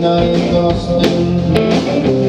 final gospel